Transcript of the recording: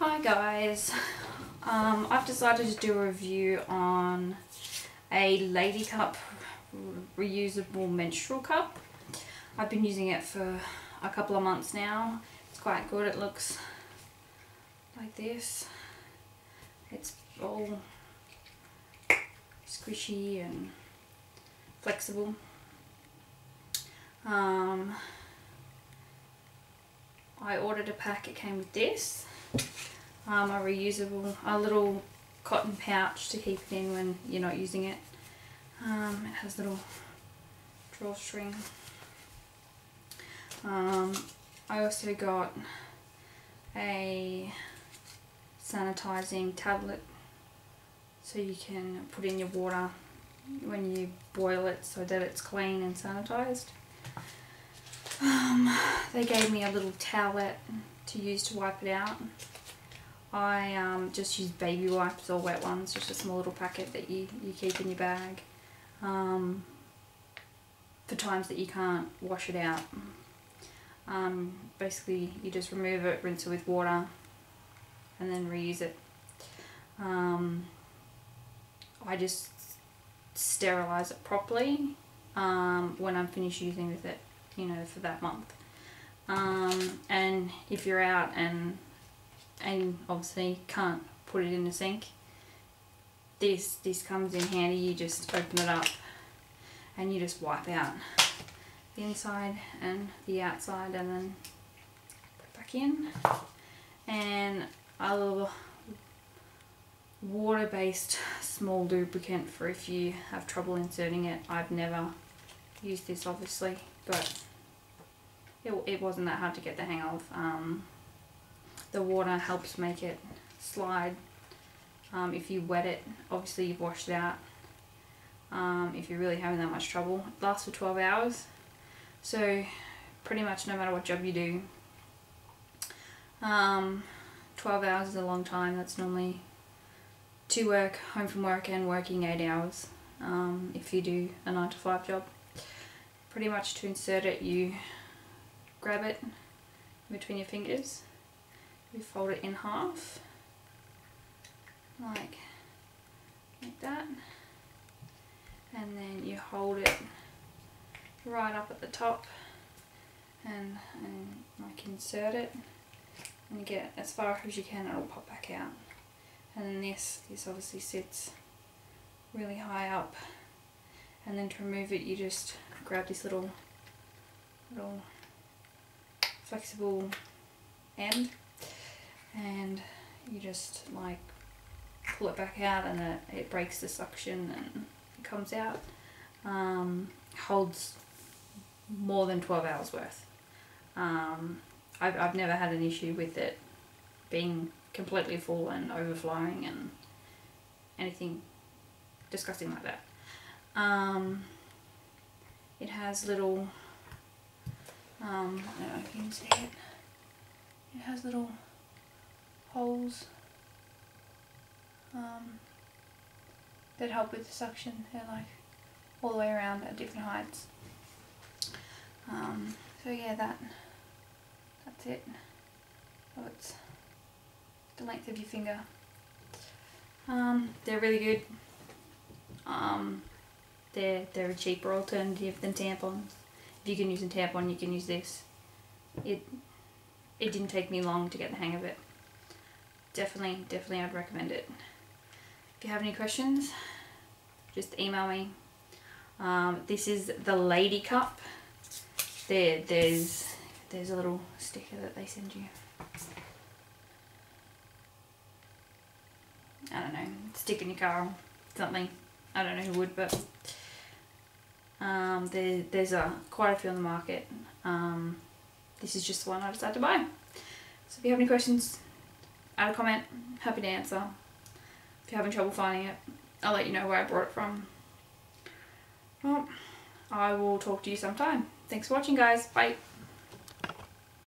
Hi guys, um, I've decided to do a review on a Lady Cup reusable menstrual cup. I've been using it for a couple of months now. It's quite good. It looks like this. It's all squishy and flexible. Um, I ordered a pack, it came with this um, a reusable, a little cotton pouch to keep it in when you're not using it. Um, it has little drawstring. Um, I also got a sanitizing tablet so you can put in your water when you boil it so that it's clean and sanitized. Um, they gave me a little towelette to use to wipe it out. I um, just use baby wipes or wet ones, just a small little packet that you, you keep in your bag um, for times that you can't wash it out. Um, basically you just remove it, rinse it with water and then reuse it. Um, I just sterilize it properly um, when I'm finished using with it, you know, for that month. Um, and if you're out and and obviously can't put it in the sink this this comes in handy. You just open it up and you just wipe out the inside and the outside and then put it back in. And a little water-based small lubricant for if you have trouble inserting it. I've never used this obviously but it, it wasn't that hard to get the hang of um, the water helps make it slide. Um, if you wet it, obviously you've washed it out. Um, if you're really having that much trouble, it lasts for 12 hours. So pretty much no matter what job you do, um, 12 hours is a long time. That's normally to work, home from work and working 8 hours um, if you do a 9 to 5 job. Pretty much to insert it you grab it between your fingers. You fold it in half like like that. And then you hold it right up at the top and, and like insert it and you get as far as you can it'll pop back out. And this this obviously sits really high up. And then to remove it you just grab this little little flexible end and you just like pull it back out and it, it breaks the suction and it comes out. Um, holds more than 12 hours worth. Um, I've, I've never had an issue with it being completely full and overflowing and anything disgusting like that. Um, it has little, um, I don't know if you can see it, it has little holes um, that help with the suction. They're like all the way around at different heights. Um, so yeah, that that's it. So it's the length of your finger. Um, they're really good. Um, they're they're a cheaper alternative than tampons. You can use a tampon, you can use this. It it didn't take me long to get the hang of it definitely, definitely I'd recommend it. If you have any questions, just email me. Um, this is the Lady Cup. There, there's, there's a little sticker that they send you. I don't know, stick in your car or something. I don't know who would, but um, there, there's a quite a few on the market. Um, this is just the one I decided to buy. So if you have any questions, add a comment, happy to answer. If you're having trouble finding it, I'll let you know where I brought it from. Well, I will talk to you sometime. Thanks for watching guys, bye.